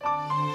Música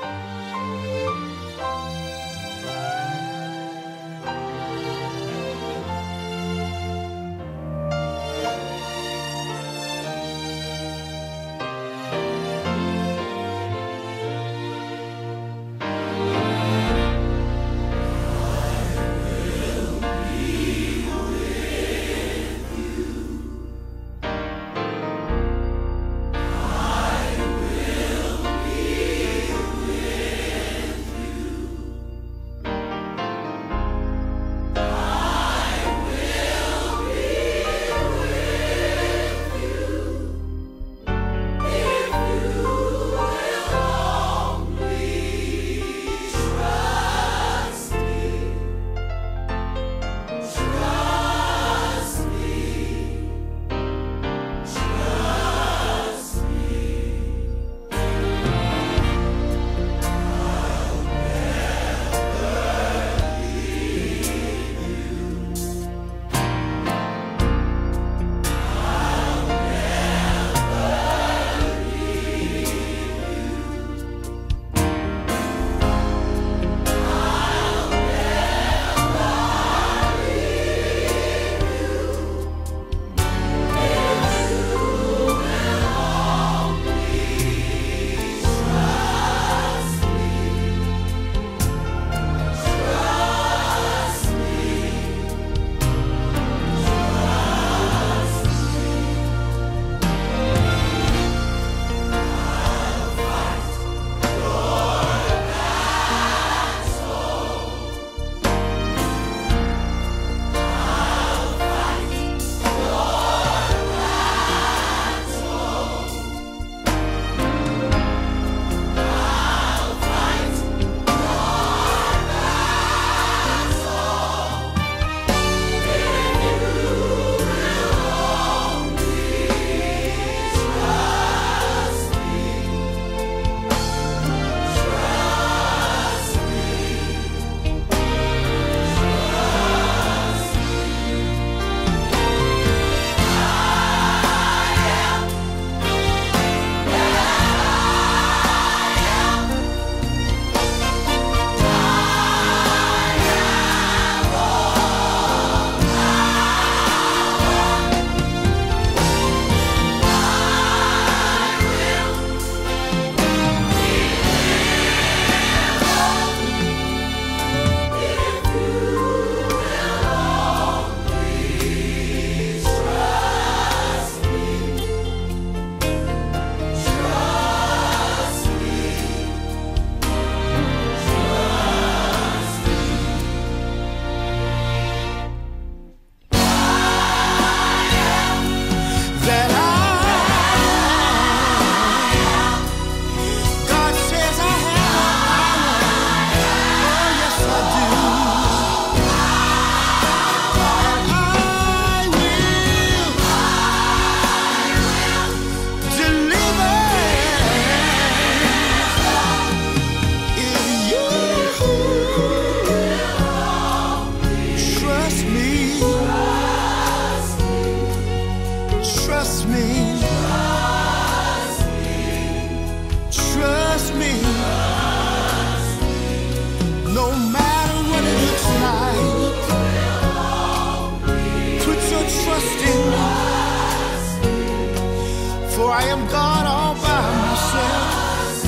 I am God all by myself.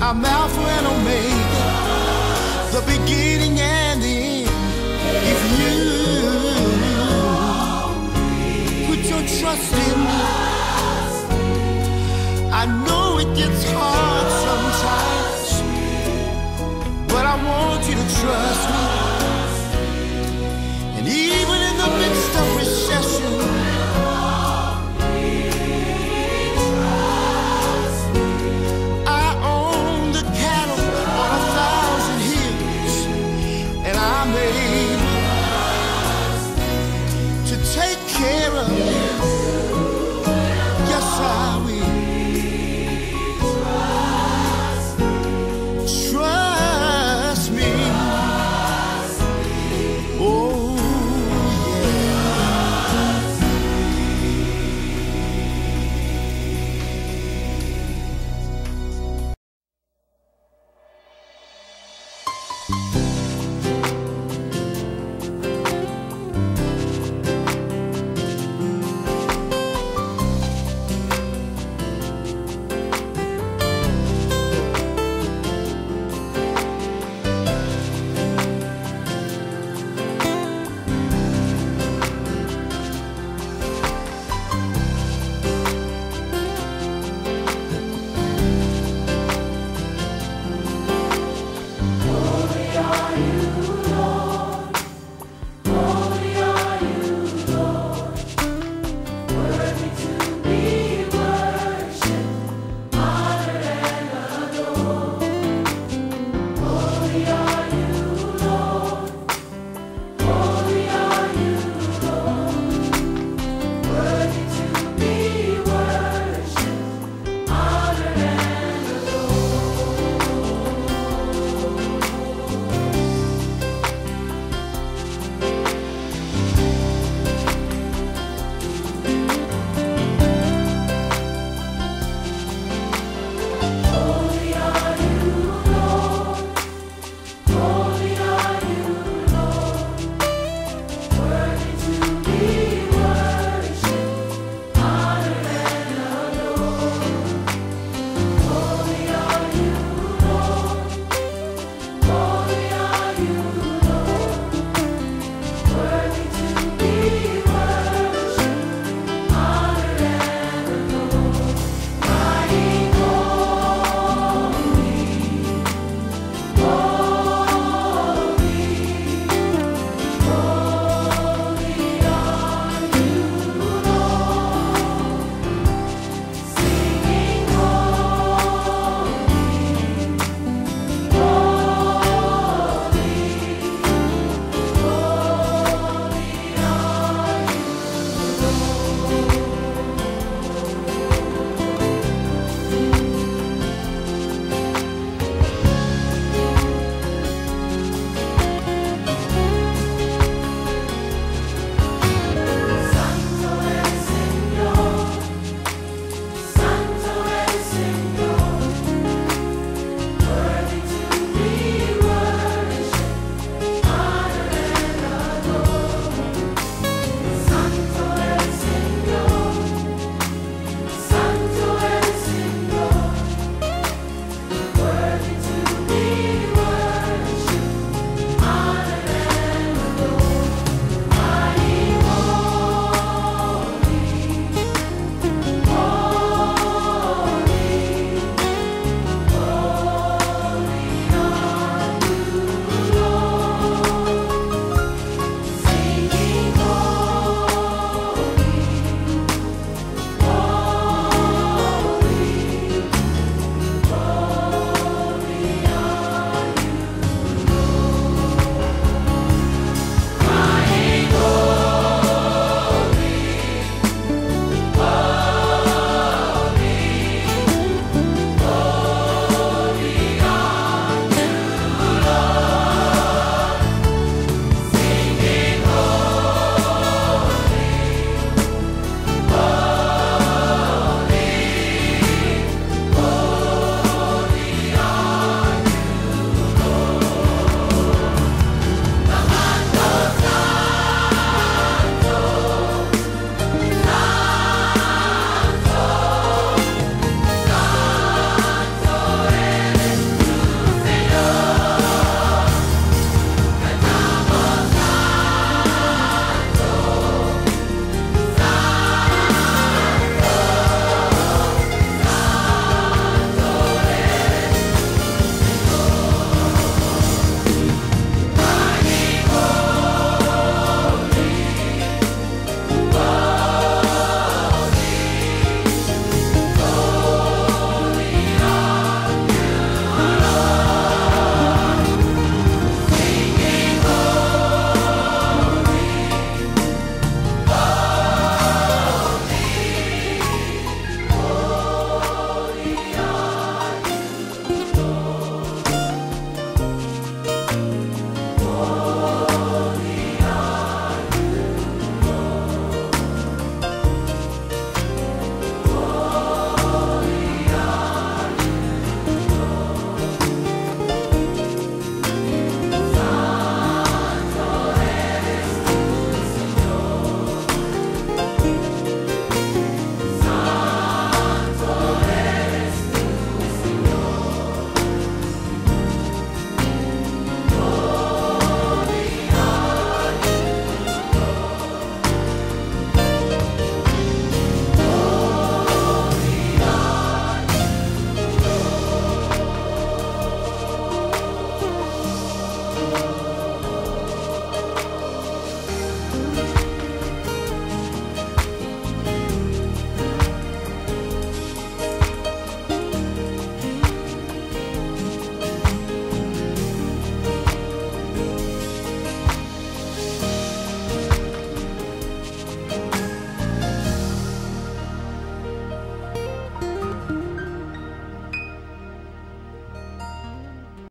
I'm Alpha and Omega, the beginning and the end. If you put your trust in me, I know it gets hard sometimes, but I want you to trust me. Ooh.